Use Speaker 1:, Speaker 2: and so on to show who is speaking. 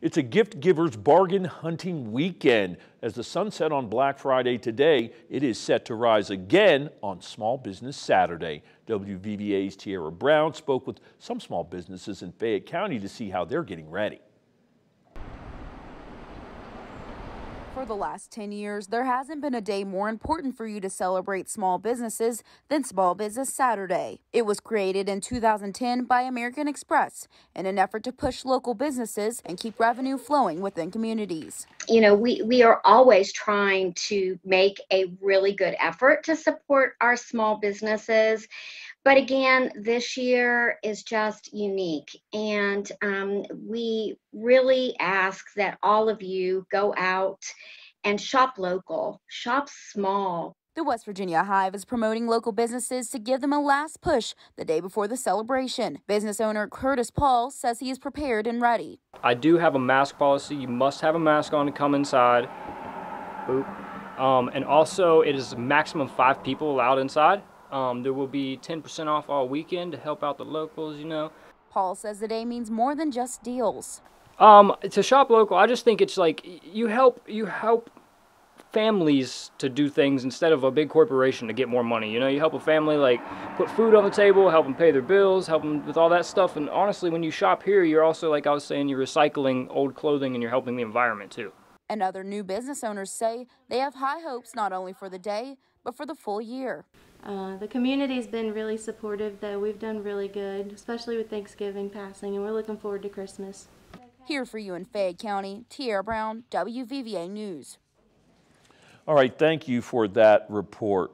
Speaker 1: It's a gift giver's bargain hunting weekend. As the sun set on Black Friday today, it is set to rise again on Small Business Saturday. WVVA's Tierra Brown spoke with some small businesses in Fayette County to see how they're getting ready.
Speaker 2: For the last 10 years, there hasn't been a day more important for you to celebrate small businesses than Small Business Saturday. It was created in 2010 by American Express in an effort to push local businesses and keep revenue flowing within communities.
Speaker 3: You know, we, we are always trying to make a really good effort to support our small businesses. But again, this year is just unique. And um, we really ask that all of you go out and shop local, shop small.
Speaker 2: The West Virginia Hive is promoting local businesses to give them a last push the day before the celebration. Business owner Curtis Paul says he is prepared and ready.
Speaker 4: I do have a mask policy. You must have a mask on to come inside. Boop. Um, and also, it is maximum five people allowed inside. Um, there will be 10% off all weekend to help out the locals, you know.
Speaker 2: Paul says the day means more than just deals.
Speaker 4: Um, to shop local, I just think it's like you help you help families to do things instead of a big corporation to get more money. You know, you help a family like put food on the table, help them pay their bills, help them with all that stuff. And honestly, when you shop here, you're also like I was saying, you're recycling old clothing and you're helping the environment too.
Speaker 2: And other new business owners say they have high hopes not only for the day, but for the full year.
Speaker 5: Uh, the community's been really supportive, though. We've done really good, especially with Thanksgiving passing, and we're looking forward to Christmas.
Speaker 2: Here for you in Fayette County, Tierra Brown, WVVA News.
Speaker 1: All right, thank you for that report.